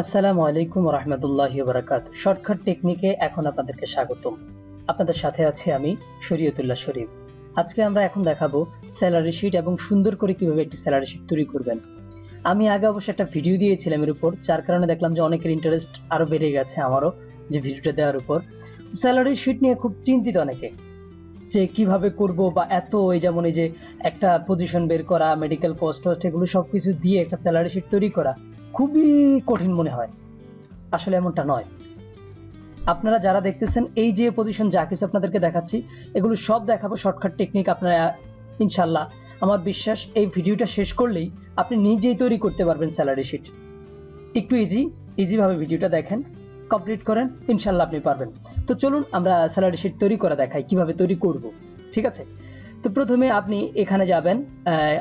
আসসালামু আলাইকুম রহমতুল্লাহ বারাকাত শর্টকাট টেকনিকে এখন আপনাদেরকে স্বাগতম। আপনাদের সাথে আছি আমি শরীয়তুল্লাহ শরীফ। আজকে আমরা এখন দেখাবো স্যালারি শিট এবং সুন্দর করে কীভাবে একটি স্যালারি শিট তৈরি করবেন। আমি আগে অবশ্য একটা ভিডিও দিয়েছিলাম এর উপর, যার কারণে দেখলাম যে অনেকের ইন্টারেস্ট আরও বেড়ে গেছে আমারও যে ভিডিওটা দেওয়ার উপর। স্যালারি শিট নিয়ে খুব চিন্তিত অনেকে, যে কীভাবে করব বা এত এই যেমন এই যে একটা পজিশন বের করা মেডিকেল কস্ট এগুলো সবকিছু দিয়ে একটা স্যালারি শিট তৈরি করা। খুবই কঠিন মনে হয়। আসলে এমনটা নয়। আপনারা যারা দেখতেছেন, এই যে পজিশন যা কিছু আপনাদেরকে দেখাচ্ছি, এগুলো সব দেখাবো শর্টকাট টেকনিক আপনারা, ইনশাল্লাহ। আমার বিশ্বাস, এই ভিডিওটা শেষ করলেই আপনি নিজেই তৈরি করতে পারবেন স্যালারি শিট একটু ইজি ইজিভাবে ভিডিওটা দেখেন কমপ্লিট করেন, ইনশাল্লাহ আপনি পারবেন। তো চলুন আমরা স্যালারি শিট তৈরি করা দেখাই, কীভাবে তৈরি করব, ঠিক আছে? তো প্রথমে আপনি এখানে যাবেন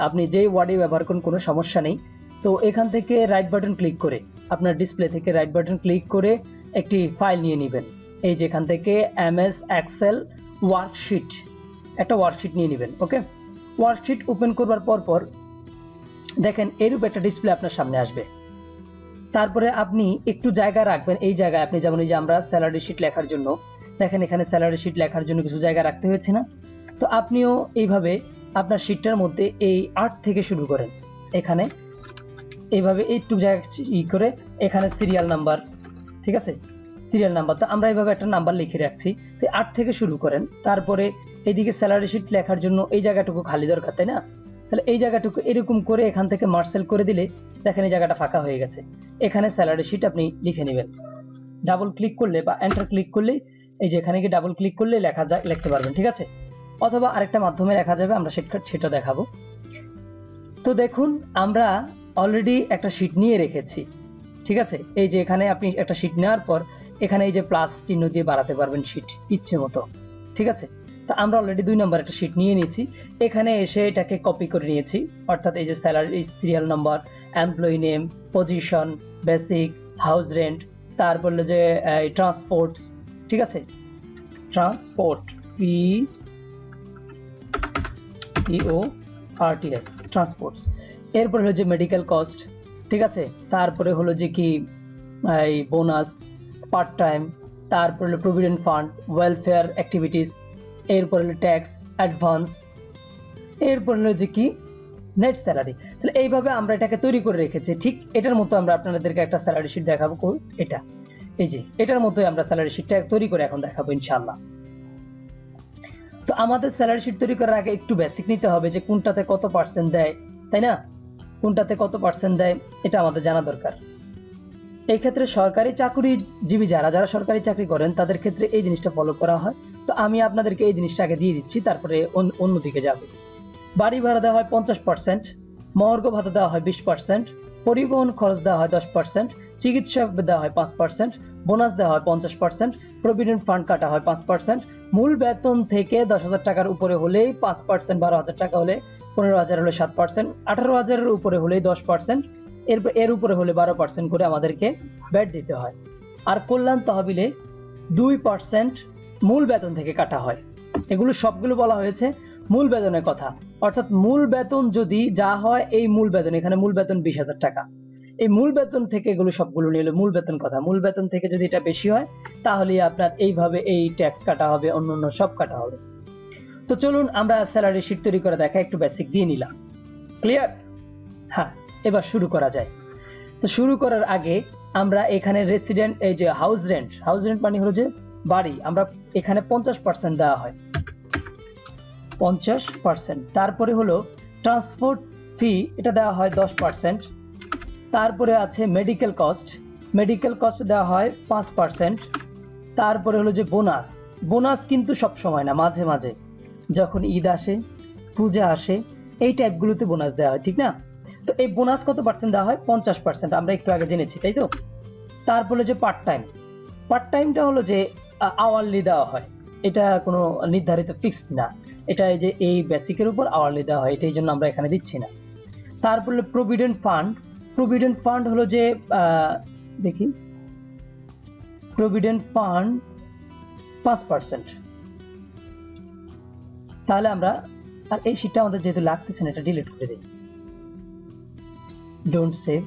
আপনি যে ওয়ার্ডে ব্যবহার করুন, কোনো সমস্যা নেই। তো এখান থেকে রাইট বাটন ক্লিক করে, আপনার ডিসপ্লে থেকে রাইট বাটন ক্লিক করে একটি ফাইল নিয়ে নেবেন। এই যেখান থেকে এম এস এক্সেল ওয়ার্কশিট একটা ওয়ার্কশিট নিয়ে নেবেন ওকে ওয়ার্কশিট ওপেন করবার পর পর দেখেন এরূপ একটা ডিসপ্লে আপনার সামনে আসবে। তারপরে আপনি একটু জায়গা রাখবেন, এই জায়গায় আপনি যেমন এই যে আমরা স্যালারি শিট লেখার জন্য, দেখেন এখানে স্যালারি শিট লেখার জন্য কিছু জায়গা রাখতে হয়েছে না। তো আপনিও এইভাবে আপনার শিটটার মধ্যে এই আর্ট থেকে শুরু করেন। এখানে এইভাবে একটু জায়গা ই করে এখানে সিরিয়াল নাম্বার ঠিক আছে? সিরিয়াল নাম্বার তো আমরা এইভাবে একটা নাম্বার লিখে রাখছি। তো আট থেকে শুরু করেন, তারপরে এইদিকে স্যালারি শিট লেখার জন্য এই জায়গাটুকু খালি দরকার, তাই না? তাহলে এই জায়গাটুকু এরকম করে এখান থেকে মার্সেল করে দিলে দেখেন এই জায়গাটা ফাঁকা হয়ে গেছে। এখানে স্যালারি শিট আপনি লিখে নেবেন। ডাবল ক্লিক করলে বা এন্টার ক্লিক করলে এই যে এখানে গিয়ে ডাবল ক্লিক করলে লেখা লিখতে পারবেন, ঠিক আছে? অথবা আরেকটা মাধ্যমে লেখা যাবে, আমরা সেটা দেখাবো। তো দেখুন, আমরা অলরেডি একটা শিট নিয়ে রেখেছি। ঠিক আছে? এই যে এখানে আপনি একটা শিট নেওয়ার পর, এখানে এই যে প্লাস চিহ্ন দিয়ে বাড়াতে পারবেন শিট ইচ্ছে মতো। ঠিক আছে? তো আমরা অলরেডি দুই নম্বর একটা শিট নিয়ে নিয়েছি। এখানে এসে এটাকে কপি করে নিয়েছি। অর্থাৎ এই যে salary serial number employee name position basic house rent তারপর যে ট্রান্সপোর্টস ঠিক আছে? Transport P PO RTS transports এরপরে হলো যে মেডিকেল কস্ট ঠিক আছে? তারপরে হলো যে কি, এই বোনাস পার্ট টাইম তারপর হলো প্রভিডেন্ট ফান্ড ওয়েলফেয়ার অ্যাক্টিভিটিস এরপর হলো ট্যাক্স অ্যাডভান্স এরপর হলো যে কি নেট স্যালারি তাহলে এইভাবে আমরা এটাকে তৈরি করে রেখেছি, ঠিক এটার মতো আমরা আপনাদেরকে একটা স্যালারি শিট দেখাবো এটা। এই যে, এটার মতোই আমরা স্যালারি শিটটা তৈরি করে এখন দেখাবো ইনশাল্লাহ তো আমাদের স্যালারি শিট তৈরি করার আগে একটু বেসিক নিতে হবে যে কোনটাতে কত পার্সেন্ট দেয়, তাই না? কোনটাতে কত পার্সেন্ট দেয়, এটা আমাদের জানা দরকার। এই ক্ষেত্রে সরকারি চাকরিজীবী যারা যারা সরকারি চাকরি করেন, তাদের ক্ষেত্রে এই জিনিসটা ফলো করা হয়। তো আমি আপনাদেরকে এই জিনিসটা আগে দিয়ে দিচ্ছি, তারপরে অন্যদিকে যাব। বাড়ি ভাড়া দেওয়া হয় পঞ্চাশ পার্সেন্ট মহর্ঘ ভাতা দেওয়া হয় বিশ পার্সেন্ট পরিবহন খরচ দেওয়া হয় দশ পার্সেন্ট চিকিৎসা দেওয়া হয় পাঁচ পার্সেন্ট বোনাস দেওয়া হয় পঞ্চাশ পার্সেন্ট প্রভিডেন্ট ফান্ড কাটা হয় পাঁচ পার্সেন্ট মূল বেতন থেকে দশ হাজার টাকার উপরে হলেই পাঁচ পার্সেন্ট বারো হাজার টাকা হলে পনেরো হাজার হলে সাত পার্সেন্ট আঠারো হাজারের উপরে হলেই দশ পার্সেন্ট এর এর উপরে হলে বারো পার্সেন্ট করে আমাদেরকে ব্যাট দিতে হয়। আর কল্যাণ তহবিলে দুই পার্সেন্ট মূল বেতন থেকে কাটা হয়। এগুলো সবগুলো বলা হয়েছে মূল বেতনের কথা। অর্থাৎ মূল বেতন যদি যা হয়, এই মূল বেতন, এখানে মূল বেতন বিশ হাজার টাকা। এই মূল বেতন থেকে এগুলো সবগুলো নিলে মূল বেতন কথা। মূল বেতন থেকে যদি এটা বেশি হয় তাহলে আপনার এইভাবে এই ট্যাক্স কাটা হবে অন্য অন্য সব কাটা হবে। তো চলুন আমরা স্যালারি শিট তৈরি করে দেখা, একটু বেসিক দিয়ে নিলাম। ক্লিয়ার হ্যাঁ এবার শুরু করা যায়। তো শুরু করার আগে আমরা এখানে রেসিডেন্ট এই যে হাউস রেন্ট হাউস রেন্ট মানে হলো যে বাড়ি, আমরা এখানে পঞ্চাশ পার্সেন্ট দেওয়া হয়। পঞ্চাশ পার্সেন্ট তারপরে হলো ট্রান্সপোর্ট ফি এটা দেওয়া হয় দশ পার্সেন্ট তারপরে আছে মেডিকেল কস্ট মেডিকেল কস্ট দেওয়া হয় পাঁচ পার্সেন্ট তারপরে হলো যে বোনাস বোনাস কিন্তু সব সময় না, মাঝে মাঝে। যখন ঈদ আসে, পূজা আসে, এই টাইপগুলোতে বোনাস দেওয়া হয়, ঠিক না? তো এই বোনাস কত পার্সেন্ট দেওয়া হয়? পঞ্চাশ পার্সেন্ট আমরা একটু আগে জেনেছি, তাই তো? তারপরে যে পার্ট টাইম পার্ট টাইমটা হলো যে আওয়ারলি দেওয়া হয়। এটা কোনো নির্ধারিত ফিক্সড না। এটা যে, এই বেসিকের উপর আওয়ারলি দেওয়া হয়, এটাই জন্য আমরা এখানে দিচ্ছি না। তারপরে প্রভিডেন্ট ফান্ড প্রভিডেন্ট ফান্ড হলো যে দেখি। প্রভিডেন্ট ফান্ড পাঁচ পার্সেন্ট তাহলে আমরা, আর এই শীটটা আমাদের যেহেতু লাগতেছে না, এটা ডিলিট করে দিই। ডোন্ট সেভ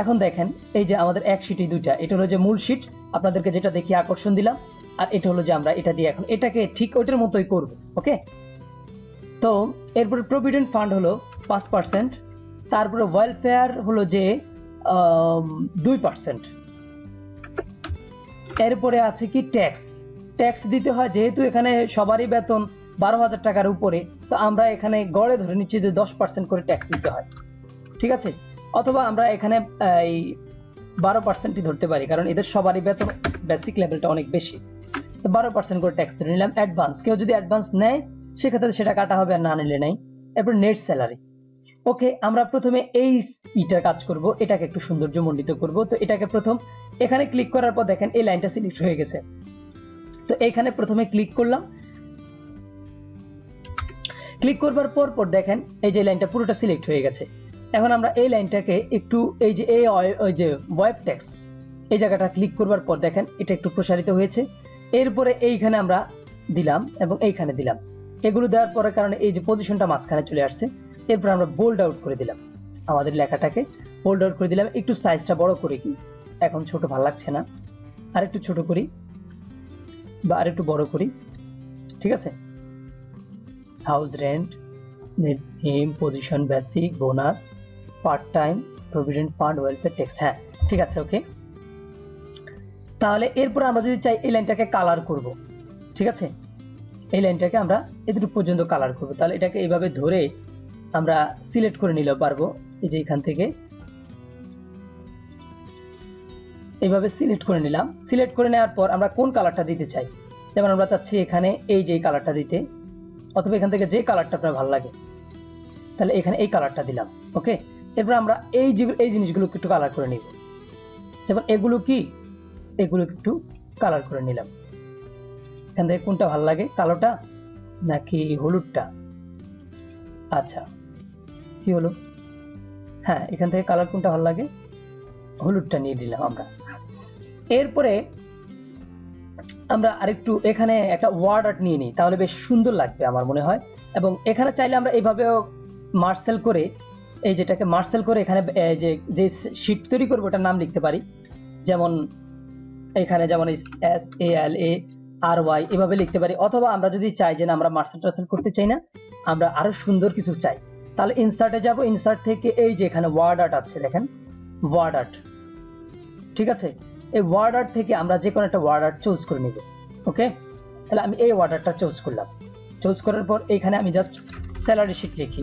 এখন দেখেন, এই যে আমাদের এক শিটই দুইটা, এটা হলো যে মূল শিট আপনাদেরকে যেটা দেখি আকর্ষণ দিলাম, আর এটা হলো যে আমরা এটা দিয়ে এখন, এটাকে ঠিক ওইটার মতোই করব, ওকে? তো, এরপরে প্রভিডেন্ট ফান্ড হলো পাঁচ পার্সেন্ট তারপরে ওয়েলফেয়ার হলো যে দুই পার্সেন্ট এরপরে আছে কি? ট্যাক্স ট্যাক্স দিতে হয়, যেহেতু এখানে সবারই বেতন বারো হাজার টাকার উপরে, তো আমরা এখানে গড়ে ধরে নিচ্ছি যে দশ পার্সেন্ট করে ট্যাক্স দিতে হয়। ঠিক আছে? অথবা আমরা এখানে এই বারো পার্সেন্টই ধরতে পারি, কারণ এদের সবারই বেতন বেসিক লেভেলটা অনেক বেশি। তো বারো পার্সেন্ট করে ট্যাক্স ধরে নিলাম অ্যাডভান্স কেউ যদি অ্যাডভান্স নেয়, সেক্ষেত্রে সেটা কাটা হবে আর না নিলে নেই। এরপর নেট স্যালারি ওকে আমরা প্রথমে এই ইটার কাজ করব, এটাকে একটু সৌন্দর্য সৌন্দর্যমণ্ডিত করব। তো এটাকে প্রথম, এখানে ক্লিক করার পর দেখেন এই লাইনটা সিলেক্ট হয়ে গেছে। তো এখানে প্রথমে ক্লিক করলাম ক্লিক করবার পর পর দেখেন, এই যে লাইনটা পুরোটা সিলেক্ট হয়ে গেছে। এখন আমরা এই লাইনটাকে একটু, এই যে এই ওই যে ওয়েব টেক্সট, এই জায়গাটা ক্লিক করবার পর দেখেন, এটা একটু প্রসারিত হয়েছে। এরপরে এইখানে আমরা দিলাম এবং এইখানে দিলাম। এগুলো দেওয়ার পরে কারণে এই যে পজিশনটা মাঝখানে চলে আসছে। এরপর আমরা বোল্ড আউট করে দিলাম আমাদের লেখাটাকে। বোল্ড আউট করে দিলাম, একটু সাইজটা বড় করি। কি এখন ছোট ভালো লাগছে না। আর একটু ছোট করি বা আর একটু বড় করি। ঠিক আছে? House rent name position basic bonus part time provident fund welfare text হ্যাঁ ঠিক আছে ওকে তাহলে এরপর আমরা যদি চাই এই লাইনটাকে কালার করব, ঠিক আছে? এই লাইনটাকে আমরা এতটুকু পর্যন্ত কালার করব, তাহলে এটাকে এইভাবে ধরে আমরা সিলেক্ট করে নিলেও পারব, এই যে এখান থেকে। এইভাবে সিলেক্ট করে নিলাম সিলেক্ট করে নেওয়ার পর আমরা কোন কালারটা দিতে চাই? যেমন আমরা চাচ্ছি এখানে এই যে কালারটা দিতে অথবা এখান থেকে যে কালারটা আপনার ভালো লাগে। তাহলে এখানে এই কালারটা দিলাম ওকে এরপর আমরা এই যে, এই জিনিসগুলো একটু কালার করে নিব। যেমন এগুলো কি? এগুলো একটু কালার করে নিলাম। এখান থেকে কোনটা ভালো লাগে, কালোটা নাকি হলুদটা? আচ্ছা কি হলো? হ্যাঁ এখান থেকে কালার কোনটা ভালো লাগে? হলুদটা নিয়ে দিলাম আমরা। এরপরে আমরা আরেকটু এখানে একটা ওয়ার্ড আর্ট নিয়ে নিই, তাহলে বেশ সুন্দর লাগবে আমার মনে হয়। এবং এখানে চাইলে আমরা এইভাবেও মার্সেল করে, এই যেটাকে মার্সেল করে এখানে যে যে শিট তৈরি করব ওটার নাম লিখতে পারি। যেমন এখানে যেমন S A L A R Y এভাবে লিখতে পারি। অথবা আমরা যদি চাই যে না, আমরা মার্সেল টার্সেল করতে চাই না, আমরা আরও সুন্দর কিছু চাই। তাহলে ইনসার্টে যাব ইনসার্ট থেকে এই যে এখানে ওয়ার্ড আর্ট আছে, দেখেন। ওয়ার্ড আর্ট ঠিক আছে? এই ওয়ার্ড আর্ট থেকে আমরা যে কোনো একটা ওয়ার্ড আর্ট চুজ করে নিব ওকে তাহলে আমি এই ওয়ার্ড আর্টটা চুজ করলাম। চুজ করার পর এখানে আমি জাস্ট স্যালারি শিট লিখি।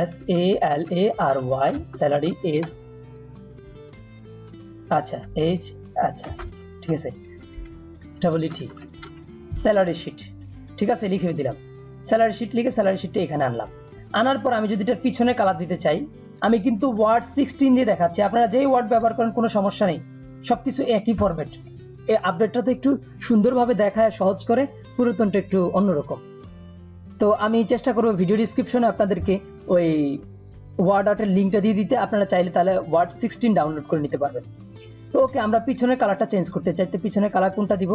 S A L A R Y salary S আচ্ছা এইচ আচ্ছা ঠিক আছে। ডাবল টি স্যালারি শিট ঠিক আছে, লিখে দিলাম। স্যালারি শিট লিখে স্যালারি শিটটা এখানে আনলাম। আনার পর আমি যদি এটার পিছনে কালার দিতে চাই আমি কিন্তু ওয়ার্ড সিক্সটিন দিয়ে দেখাচ্ছি। আপনারা যেই ওয়ার্ড ব্যবহার করেন, কোনো সমস্যা নেই। সবকিছু একই ফরম্যাট এই আপডেটটাতে একটু সুন্দরভাবে দেখায়, সহজ করে, পুরাতনটা একটু অন্যরকম। তো আমি চেষ্টা করব ভিডিও ডিসক্রিপশনে আপনাদেরকে ওই ওয়ার্ড আর্টের লিঙ্কটা দিয়ে দিতে। আপনারা চাইলে তাহলে ওয়ার্ড সিক্সটিন ডাউনলোড করে নিতে পারবেন। তো ওকে আমরা পিছনের কালারটা চেঞ্জ করতে চাইতে পিছনের কালার কোনটা দিব?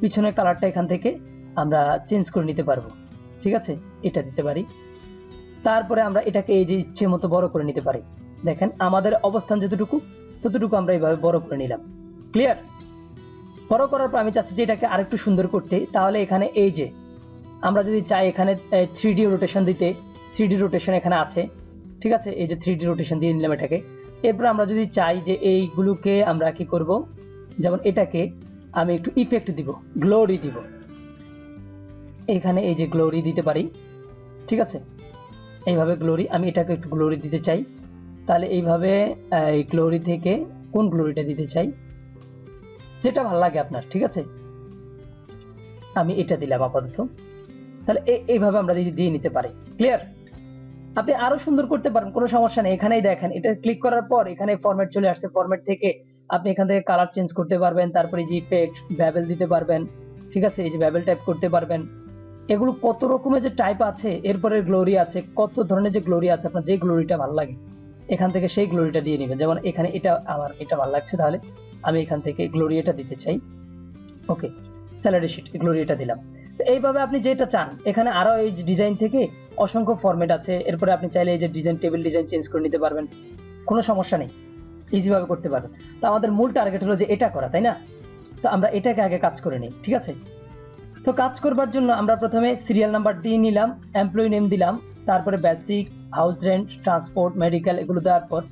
পিছনের কালারটা এখান থেকে আমরা চেঞ্জ করে নিতে পারব। ঠিক আছে? এটা দিতে পারি। তারপরে আমরা এটাকে এই যে ইচ্ছে মতো বড় করে নিতে পারি। দেখেন, আমাদের অবস্থান যতটুকু, ততটুকু আমরা এইভাবে বড় করে নিলাম। ক্লিয়ার বড় করার পর আমি চাচ্ছি যে এটাকে আরেকটু সুন্দর করতে। তাহলে এখানে এই যে, আমরা যদি চাই এখানে থ্রি ডি রোটেশন দিতে থ্রি ডি রোটেশন এখানে আছে। ঠিক আছে? এই যে থ্রি ডি রোটেশন দিয়ে নিলাম এটাকে। এরপর আমরা যদি চাই যে এইগুলোকে আমরা কি করব? যেমন এটাকে আমি একটু ইফেক্ট দিব গ্লোরি দিব। এখানে এই যে গ্লোরি দিতে পারি। ঠিক আছে? এইভাবে গ্লোরি আমি এটাকে একটু গ্লোরি দিতে চাই। তাহলে এইভাবে, এই গ্লোরি থেকে কোন গ্লোরিটা দিতে চাই? যেটা ভালো লাগে আপনার, ঠিক আছে? আমি এটা দিলাম আপাতত। তাহলে এইভাবে আমরা দিয়ে নিতে পারি ক্লিয়ার আপনি আরও সুন্দর করতে পারেন, কোনো সমস্যা নেই, এখানেই দেখেন। এটা ক্লিক করার পর এখানে ফরম্যাট চলে আসছে। ফরম্যাট থেকে আপনি এখান থেকে কালার চেঞ্জ করতে পারবেন, তারপরে যে ইফেক্ট ব্যাবেল দিতে পারবেন, ঠিক আছে? এই যে ব্যাবেল টাইপ করতে পারবেন। এগুলো কত রকমের যে টাইপ আছে, এরপরে গ্লোরি আছে, কত ধরনের যে গ্লোরি আছে, আপনার যে গ্লোরিটা ভালো লাগে, এখান থেকে সেই গ্লোরিটা দিয়ে নেবেন। যেমন এখানে এটা আমার এটা ভালো লাগছে তাহলে, আমি এখান থেকে গ্লোরি এটা দিতে চাই। ওকে স্যালারি শিট গ্লোরি এটা দিলাম। তো এইভাবে আপনি যেটা চান, এখানে আরও এই ডিজাইন থেকে অসংখ্য ফরম্যাট আছে, এরপরে আপনি চাইলে এই যে ডিজাইন টেবিল ডিজাইন চেঞ্জ করে নিতে পারবেন, কোনো সমস্যা নেই ইজি ভাবে করতে পারবেন। তো আমাদের মূল টার্গেট হলো যে এটা করা, তাই না? তো আমরা এটাকে আগে কাজ করে নিই, ঠিক আছে? তো কাজ করবার জন্য আমরা প্রথমে সিরিয়াল নাম্বার দিয়ে নিলাম এমপ্লয়ি নেম দিলাম, তারপরে basic house rent transport medical এগুলো দেওয়ার পর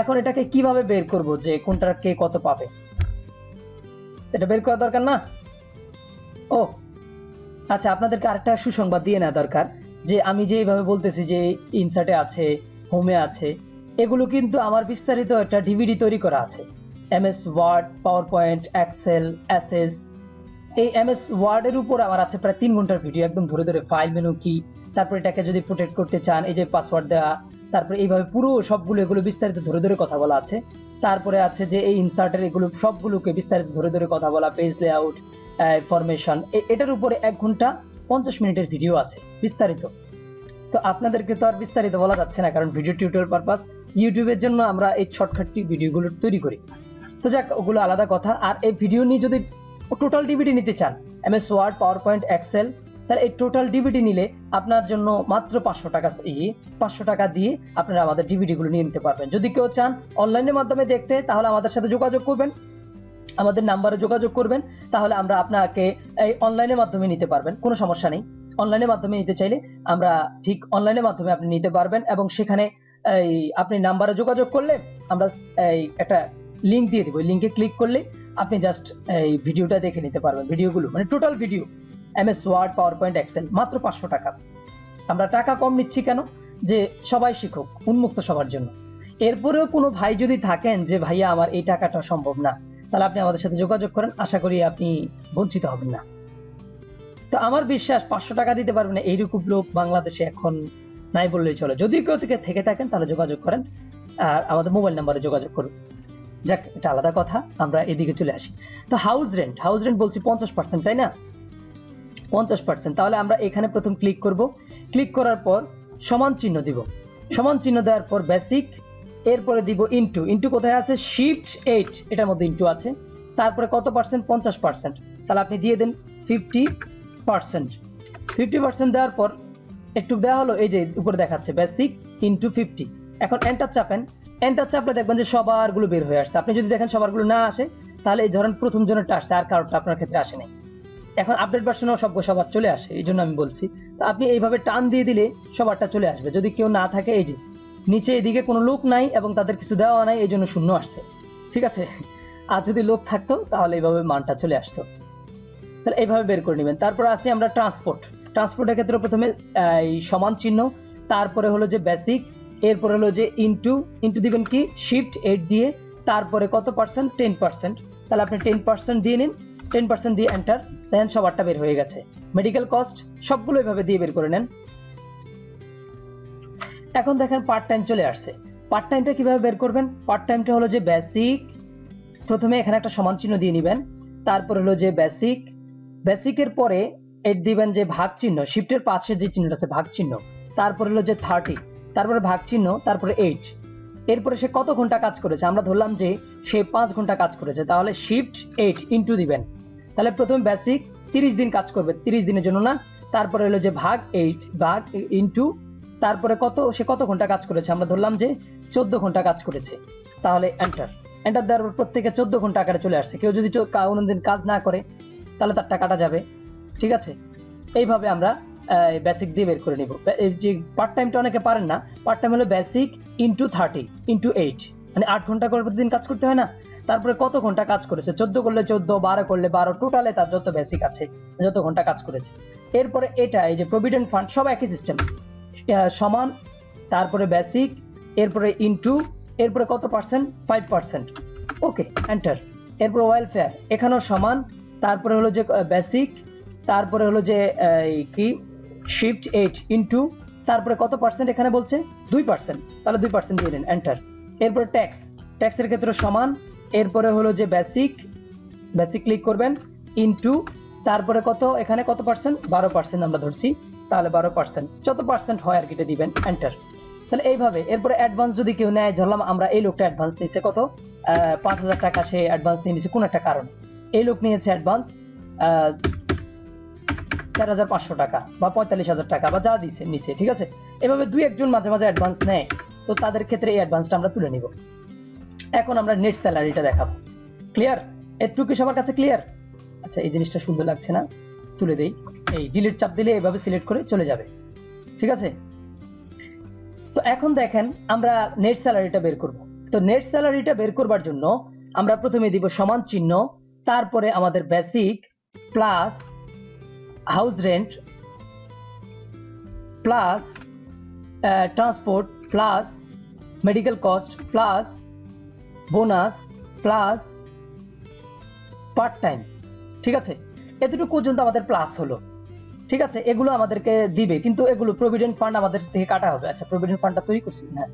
এখন এটাকে কীভাবে বের করব যে কোনটা কে কত পাবে? এটা বের করা দরকার না? ও আচ্ছা আপনাদেরকে আরেকটা সুসংবাদ দিয়ে নেওয়া দরকার যে আমি যে এইভাবে বলতেছি যে ইনসার্টে আছে হোমে আছে, এগুলো কিন্তু আমার বিস্তারিত একটা ডিভিডি তৈরি করা আছে। MS Word PowerPoint Excel SS এই এমএস ওয়ার্ডের উপর আমার আছে প্রায় তিন ঘণ্টার ভিডিও একদম ধরে ধরে ফাইল মেনু কি তারপর এটাকে যদি প্রোটেক্ট করতে চান, এই যে পাসওয়ার্ড দেওয়া তারপরে এইভাবে পুরো সবগুলো, এগুলো বিস্তারিত ধরে ধরে কথা বলা আছে। তারপরে আছে যে এই ইনসার্টের এগুলো সবগুলোকে বিস্তারিত ধরে ধরে কথা বলা পেজ লেআউট ফরমেশন এটার উপরে এক ঘণ্টা পঞ্চাশ মিনিটের ভিডিও আছে, বিস্তারিত। তো আপনাদেরকে তো আর বিস্তারিত বলা যাচ্ছে না, কারণ ভিডিও টিউটোরিয়াল পারপাস ইউটিউবের জন্য আমরা এই শর্টকাটটি ভিডিওগুলো তৈরি করি। তো যাক, ওগুলো আলাদা কথা। আর এই ভিডিও নিয়ে যদি টোটাল ডিভিডি নিতে চান। MS Word PowerPoint Excel তাহলে এই টোটাল ডিভিডি নিলে আপনার জন্য মাত্র পাঁচশো টাকা ইয়ে পাঁচশো টাকা দিয়ে আপনারা আমাদের ডিভিডি গুলো নিয়ে নিতে পারবেন। যদি কেউ চান অনলাইনের মাধ্যমে দেখতে, তাহলে আমাদের সাথে যোগাযোগ করবেন। আমাদের নাম্বারে যোগাযোগ করবেন, তাহলে আমরা আপনাকে এই অনলাইনের মাধ্যমে নিতে পারবেন। কোনো সমস্যা নেই। অনলাইনের মাধ্যমে নিতে চাইলে আমরা ঠিক অনলাইনের মাধ্যমে আপনি নিতে পারবেন এবং সেখানে এই আপনি নাম্বারে যোগাযোগ করলে আমরা এই একটা লিংক দিয়ে দেবো। লিংকে ক্লিক করলে আপনি জাস্ট এই ভিডিওটা দেখে নিতে পারবেন। ভিডিওগুলো মানে total video MS Word PowerPoint Excel মাত্র পাঁচশো টাকা। আমরা টাকা কম নিচ্ছি কেন? যে সবাই শিখুক, উন্মুক্ত সবার জন্য। এরপরেও কোনো ভাই যদি থাকেন যে, ভাইয়া, আমার এই টাকাটা সম্ভব না, তাহলে আপনি আমাদের সাথে যোগাযোগ করেন। আশা করি আপনি বঞ্চিত হবেন না। তো আমার বিশ্বাস পাঁচশো টাকা দিতে পারবেন না। এইরকম লোক বাংলাদেশে এখন নাই বললেই চলে। যদি কেউ থেকে থেকে থাকেন, তাহলে যোগাযোগ করেন। আর আমাদের মোবাইল নাম্বারে যোগাযোগ করুন। যাক, এটা আলাদা কথা, আমরা এদিকে চলে আসি। তো হাউস রেন্ট হাউস রেন্ট বলছি পঞ্চাশ পার্সেন্ট তাই না? পঞ্চাশ পার্সেন্ট তাহলে আমরা এখানে প্রথম ক্লিক করব। ক্লিক করার পর সমান চিহ্ন দিব। সমান চিহ্ন দেওয়ার পর বেসিক এরপরে দিব ইনটু ইনটু কোথায় আছে? শিফট এইট এটার মধ্যে ইনটু আছে। তারপরে কত পার্সেন্ট পঞ্চাশ পার্সেন্ট তাহলে আপনি দিয়ে দেন ফিফটি পার্সেন্ট ফিফটি পার্সেন্ট দেওয়ার পর একটু দেওয়া হলো, এই যে উপরে দেখাচ্ছে বেসিক ইনটু ফিফটি এখন এন্টার চাপেন। এন্টার চাপলে দেখবেন যে সবারগুলো বের হয়ে আসছে। আপনি যদি দেখেন সবারগুলো না আসে, তাহলে এই ধরেন প্রথম জনেরটা আসছে, আর কারোরটা আপনার ক্ষেত্রে আসে নাই। এখন আপডেট ভার্সনেও সব সবার চলে আসে, এই জন্য আমি বলছি। তো আপনি এইভাবে টান দিয়ে দিলে সবারটা চলে আসবে। যদি কেউ না থাকে, এই যে নিচে এদিকে কোনো লোক নাই এবং তাদের কিছু দেওয়া নাই, এই জন্য শূন্য আসছে। ঠিক আছে? আর যদি লোক থাকতো, তাহলে এইভাবে মানটা চলে আসতো। তাহলে এইভাবে বের করে নেবেন। তারপর আসি আমরা ট্রান্সপোর্ট ট্রান্সপোর্টের ক্ষেত্রে প্রথমে এই সমান চিহ্ন। তারপরে হলো যে বেসিক এরপরে হলো যে ইনটু ইনটু দিবেন কি? শিফট এইট দিয়ে, তারপরে কত পার্সেন্ট টেন পার্সেন্ট তাহলে আপনি টেন পার্সেন্ট দিয়ে নিন টেন পার্সেন্ট দিয়ে এন্টার দেখেন সবারটা বের হয়ে গেছে। মেডিকেল কস্ট সবগুলো এভাবে দিয়ে বের করে নেন। এখন দেখেন পার্ট টাইম চলে আসছে। পার্ট টাইমটা কীভাবে বের করবেন? পার্ট টাইমটা হলো যে বেসিক প্রথমে এখানে একটা সমান চিহ্ন দিয়ে নেবেন। তারপর হলো যে বেসিক বেসিকের পরে এর দিবেন যে ভাগ চিহ্ন শিফটের পাশে যে চিহ্নটা আছে, ভাগ চিহ্ন। তারপর হলো যে থার্টি তারপরে ভাগ চিহ্ন, তারপরে এইট এরপরে সে কত ঘণ্টা কাজ করেছে? আমরা ধরলাম যে সে পাঁচ ঘণ্টা কাজ করেছে। তাহলে শিফট এইট ইন্টু দিবেন। তাহলে প্রথমে বেসিক তিরিশ দিন কাজ করবে। তিরিশ দিনের জন্য না, তারপরে হলো যে ভাগ এইট ভাগ ইন্টু তারপরে কত, সে কত ঘণ্টা কাজ করেছে? আমরা ধরলাম যে চোদ্দ ঘণ্টা কাজ করেছে। তাহলে এন্টার এন্টার দেওয়ার পর প্রত্যেকে চোদ্দ ঘণ্টা আকারে চলে আসছে। কেউ যদি কোনোদিন কাজ না করে, তাহলে তার টাকাটা যাবে। ঠিক আছে? এইভাবে আমরা বেসিক দিয়ে বের করে নিব। যে পার্ট টাইমটা অনেকে পারেন না পার্ট টাইম হলো basic into thirty into eight মানে আট ঘণ্টা করে প্রতিদিন কাজ করতে হয় না? তারপরে কত ঘণ্টা কাজ করেছে? চোদ্দ করলে চোদ্দ, বারো করলে বারো টোটালে তার যত বেসিক আছে, যত ঘণ্টা কাজ করেছে। এরপরে এটা, এই যে প্রভিডেন্ট ফান্ড সব একই সিস্টেম সমান, তারপরে বেসিক এরপরে ইনটু এরপরে কত percent five percent okay enter এরপরে ওয়েলফেয়ার এখানেও সমান, তারপরে হলো যে বেসিক তারপরে হলো যে কি? শিফট এইট ইনটু তারপরে কত পার্সেন্ট এখানে বলছে? দুই পার্সেন্ট তাহলে দুই পার্সেন্ট দিয়ে দিন এন্টার এরপরে ট্যাক্স ট্যাক্সের ক্ষেত্রে সমান। এরপরে হলো যে বেসিক বেসিক ক্লিক করবেন ইনটু তারপরে কত? এখানে কত পার্সেন্ট বারো পার্সেন্ট আমরা ধরছি। তাহলে বারো পার্সেন্ট যত পার্সেন্ট হয় আর কিটা দিবেন এন্টার তাহলে এইভাবে, এরপরে অ্যাডভান্স যদি কেউ নেয়, ধরলাম আমরা এই লোকটা অ্যাডভান্স নিয়েছে কত? পাঁচ হাজার টাকা সে অ্যাডভান্স নিয়ে নিয়েছে, কোন একটা কারণ। এই লোক নিয়েছে অ্যাডভান্স চার হাজার পাঁচশো টাকা বা পঁয়তাল্লিশ হাজার টাকা বা যা দিচ্ছে নিচে ঠিক আছে? এভাবে দুই, একজন মাঝে মাঝে অ্যাডভান্স নেয়, তো তাদের ক্ষেত্রে এই অ্যাডভান্সটা আমরা তুলে নিব। এখন আমরা নেট স্যালারিটা দেখাবো। ক্লিয়ার এটুকু সবার কাছে ক্লিয়ার আচ্ছা এই জিনিসটা সুন্দর লাগছে না? তুলে দেই। এই ডিলিট চাপ দিলে এভাবে সিলেক্ট করে চলে যাবে। ঠিক আছে? তো এখন দেখেন, আমরা নেট স্যালারিটা বের করব। তো নেট স্যালারিটা বের করবার জন্য আমরা প্রথমে দিব সমান চিহ্ন, তারপরে আমাদের basic plus house rent plus transport plus medical cost plus bonus plus part time ঠিক আছে? এতটুকু পর্যন্ত আমাদের প্লাস হলো। ঠিক আছে? এগুলো আমাদেরকে দিবে। কিন্তু এগুলো প্রভিডেন্ট ফান্ড আমাদের থেকে কাটা হবে। আচ্ছা প্রভিডেন্ট ফান্ডটা তৈরি করছি। হ্যাঁ।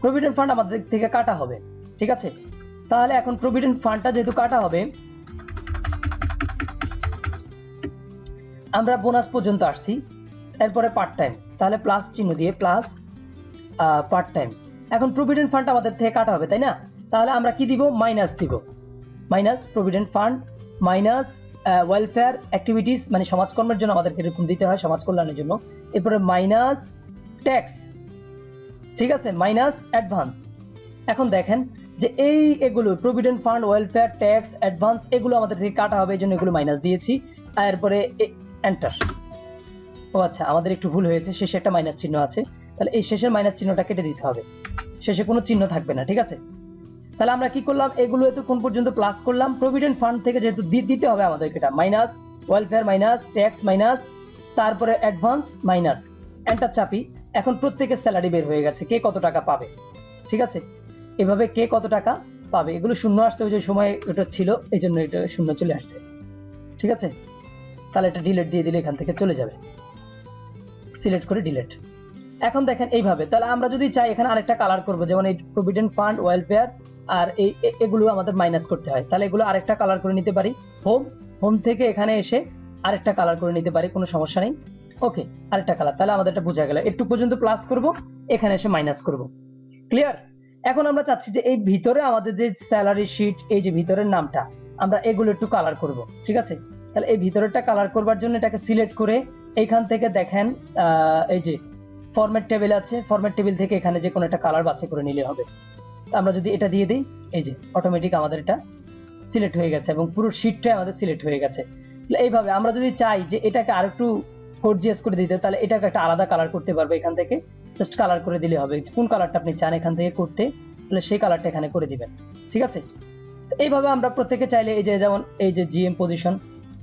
প্রভিডেন্ট ফান্ড আমাদের থেকে কাটা হবে। ঠিক আছে? তাহলে এখন প্রভিডেন্ট ফান্ডটা যেহেতু কাটা হবে আমরা বোনাস পর্যন্ত আসছি। এরপরে পার্ট টাইম তাহলে প্লাস চিহ্ন দিয়ে প্লাস পার্ট টাইম এখন প্রভিডেন্ট ফান্ড আমাদের থেকে কাটা হবে, তাই না? তাহলে আমরা কি দিব? মাইনাস দিব। Minus provident fund minus welfare activities মানে সমাজকর্মের জন্য আমাদেরকে এরকম দিতে হয়, সমাজ কল্যাণের জন্য। এরপরে মাইনাস ট্যাক্স ঠিক আছে? মাইনাস অ্যাডভান্স এখন দেখেন যে এই এগুলো provident fund welfare tax advance এগুলো আমাদের থেকে কাটা হবে, এই জন্য এগুলো মাইনাস দিয়েছি। এরপরে এন্টার ও আচ্ছা আমাদের একটু ভুল হয়েছে, শেষে একটা মাইনাস চিহ্ন আছে। তাহলে এই শেষের মাইনাস চিহ্নটা কেটে দিতে হবে। শেষে কোনো চিহ্ন থাকবে না, ঠিক আছে? তাহলে আমরা কি করলাম? এগুলো এত কোন পর্যন্ত প্লাস করলাম। প্রভিডেন্ট ফান্ড থেকে যেহেতু দিতে হবে আমাদেরকে এটা minus welfare minus tax minus তারপরে অ্যাডভান্স মাইনাস এন্টার চাপি। এখন প্রত্যেকের স্যালারি বের হয়ে গেছে, কে কত টাকা পাবে, ঠিক আছে? এভাবে কে কত টাকা পাবে, এগুলো শূন্য আসছে, ওই যে সময় ওটা ছিল এই জন্য এটা শূন্য চলে আসছে, ঠিক আছে? তাহলে এটা ডিলেট দিয়ে দিলে এখান থেকে চলে যাবে। সিলেক্ট করে ডিলেট এখন দেখেন এইভাবে, তাহলে আমরা যদি চাই এখানে আরেকটা কালার করব, যেমন এই প্রভিডেন্ট ফান্ড ওয়েলফেয়ার আর এই এগুলো আমাদের মাইনাস করতে হয়। তাহলে এগুলো আরেকটা কালার করে নিতে পারি। হোম হোম থেকে এখানে এসে আরেকটা কালার করে নিতে পারি, কোনো সমস্যা নেই। ওকে আরেকটা কালার তাহলে আমাদের এটা বোঝা গেল। একটু পর্যন্ত প্লাস করব, এখানে এসে মাইনাস করব। ক্লিয়ার এখন আমরা চাচ্ছি যে এই ভিতরে আমাদের যে স্যালারি শিট এই যে ভিতরের নামটা, আমরা এগুলো একটু কালার করব। ঠিক আছে? তাহলে এই ভিতরেরটা কালার করবার জন্য এটাকে সিলেক্ট করে এইখান থেকে দেখেন এই যে ফরম্যাট টেবিল আছে ফরম্যাট টেবিল থেকে এখানে যে কোনো একটা কালার বাছাই করে নিলে হবে। আমরা যদি এটা দিয়ে দিই, এই যে অটোমেটিক আমাদের এটা সিলেক্ট হয়ে গেছে এবং পুরো শিটটাই আমাদের সিলেক্ট হয়ে গেছে। এইভাবে আমরা যদি চাই যে এটাকে আর একটু গর্জিয়াস করে দিতে, তাহলে এটাকে একটা আলাদা কালার করতে পারবে এখান থেকে। জাস্ট কালার করে দিলে হবে। কোন কালারটা আপনি চান এখান থেকে করতে, তাহলে সেই কালারটা এখানে করে দিবেন। ঠিক আছে? এইভাবে আমরা প্রত্যেকে চাইলে এই যে যেমন এই যে জিএম পজিশন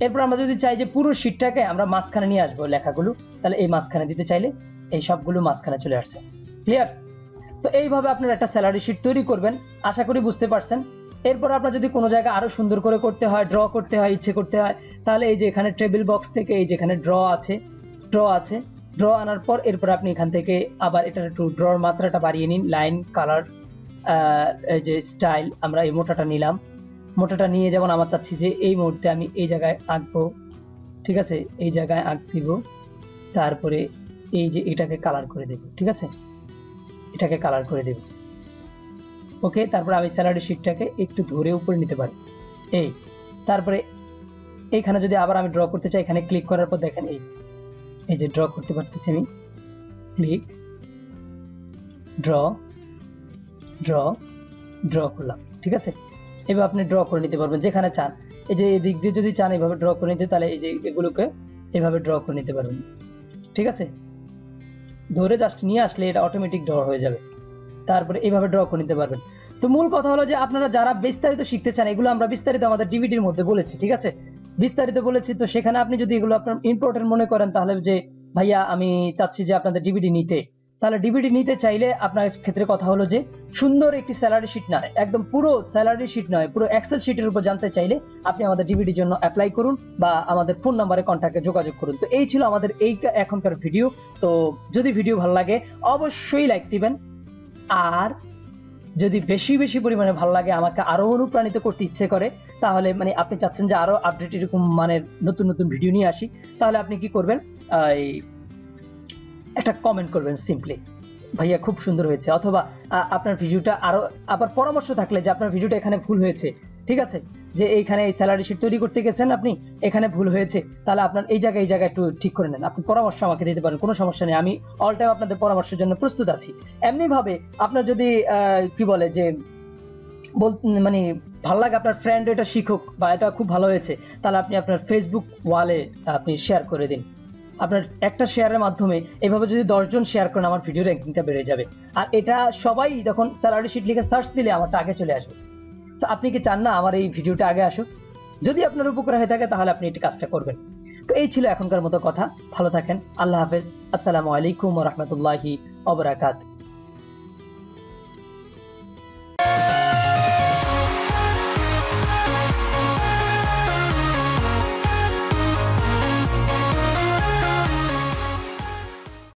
এরপর আমরা যদি চাই যে পুরো শিটটাকে আমরা মাঝখানে নিয়ে আসব লেখাগুলো, তাহলে এই মাঝখানে দিতে চাইলে এই সবগুলো মাঝখানে চলে আসছে। ক্লিয়ার তো এইভাবে আপনার একটা স্যালারি শিট তৈরি করবেন, আশা করি বুঝতে পারছেন। এরপর আপনার যদি কোনো জায়গা আরও সুন্দর করে করতে হয় ড্র করতে হয়, ইচ্ছে করতে হয়, তাহলে এই যে এখানে টেবিল বক্স থেকে এই যেখানে ড্র আছে ড্র আছে। ড্র আনার পর এরপর আপনি এখান থেকে আবার এটার একটু ড্রর মাত্রাটা বাড়িয়ে নিন লাইন কালার এই যে স্টাইল আমরা এই মোটাটা নিলাম। মোটাটা নিয়ে যেমন আমার চাচ্ছি যে এই মুহূর্তে আমি এই জায়গায় আঁকবো, ঠিক আছে? এই জায়গায় আঁক দিব, তারপরে এই যে এটাকে কালার করে দেব, ঠিক আছে? এটাকে কালার করে দেব। ওকে তারপরে আমি স্যালারি শিটটাকে একটু ধরে উপরে নিতে পারি। এই, তারপরে এইখানে যদি আবার আমি ড্র করতে চাই, এখানে ক্লিক করার পর দেখেন এই এই যে ড্র করতে পারতেছি আমি। ক্লিক ড্র ড্র ড্র করলাম, ঠিক আছে? এবার আপনি ড্র করে নিতে পারবেন, যেখানে চান। এই যে এই দিক দিয়ে যদি চান এভাবে ড্র করে নিতে, তাহলে এই যে এগুলোকে এভাবে ড্র করে নিতে পারবেন। ঠিক আছে? ধরে জাস্ট নিয়ে আসলে এটা অটোমেটিক ড্র হয়ে যাবে। তারপরে এইভাবে ড্র করে নিতে পারবেন। তো মূল কথা হলো যে আপনারা যারা বিস্তারিত শিখতে চান, এগুলো আমরা বিস্তারিত আমাদের ডিভিডির মধ্যে বলেছি, ঠিক আছে? বিস্তারিত বলেছি, তো সেখানে আপনি যদি এগুলো আপনার ইম্পর্টেন্ট মনে করেন, তাহলে যে ভাইয়া আমি চাচ্ছি যে আপনাদের ডিভিডি নিতে। তাহলে ডিভিডি নিতে চাইলে আপনার ক্ষেত্রে কথা হলো যে, সুন্দর একটি স্যালারি শিট নয় একদম পুরো স্যালারি শিট নয়, পুরো এক্সেল শিটের উপর জানতে চাইলে আপনি আমাদের ডিভিডির জন্য অ্যাপ্লাই করুন বা আমাদের ফোন নাম্বারে কন্ট্যাক্টে যোগাযোগ করুন। তো এই ছিল আমাদের এই এখনকার ভিডিও তো যদি ভিডিও ভালো লাগে, অবশ্যই লাইক দিবেন। আর যদি বেশি বেশি পরিমাণে ভালো লাগে, আমাকে আরও অনুপ্রাণিত করতে ইচ্ছে করে, তাহলে মানে আপনি চাচ্ছেন যে আরও আপডেট এরকম মানের নতুন নতুন ভিডিও নিয়ে আসি, তাহলে আপনি কি করবেন? একটা কমেন্ট করবেন সিম্পলি ভাইয়া, খুব সুন্দর হয়েছে। অথবা আপনার ভিডিওটা আরও, আবার পরামর্শ থাকলে যে আপনার ভিডিওটা এখানে ভুল হয়েছে, ঠিক আছে? যে এইখানে এই স্যালারি শিট তৈরি করতে গেছেন আপনি, এখানে ভুল হয়েছে, তাহলে আপনার এই জায়গায় এই জায়গায় একটু ঠিক করে নেন। আপনি পরামর্শ আমাকে দিতে পারেন, কোনো সমস্যা নেই। আমি অল টাইম আপনাদের পরামর্শের জন্য প্রস্তুত আছি। এমনি ভাবে আপনার যদি কি বলে যে, বল মানে ভালো লাগে আপনার ফ্রেন্ড এটা শিখুক বা এটা খুব ভালো হয়েছে, তাহলে আপনি আপনার ফেসবুক ওয়ালে আপনি শেয়ার করে দিন। আপনার একটা শেয়ারের মাধ্যমে এভাবে যদি দশজন শেয়ার করেন, আমার ভিডিও র্যাঙ্কিংটা বেড়ে যাবে। আর এটা সবাই যখন স্যালারি শিট লিখে সার্চ দিলে আমারটা আগে চলে আসবে। তো আপনি কি চান না আমার এই ভিডিওটা আগে আসুক? যদি আপনার উপকার হয়ে থাকে, তাহলে আপনি এটি কাজটা করবেন। তো এই ছিল এখনকার মতো কথা। ভালো থাকেন। আল্লাহ হাফেজ। আসসালামু আলাইকুম রহমতুল্লাহি অবরাকাত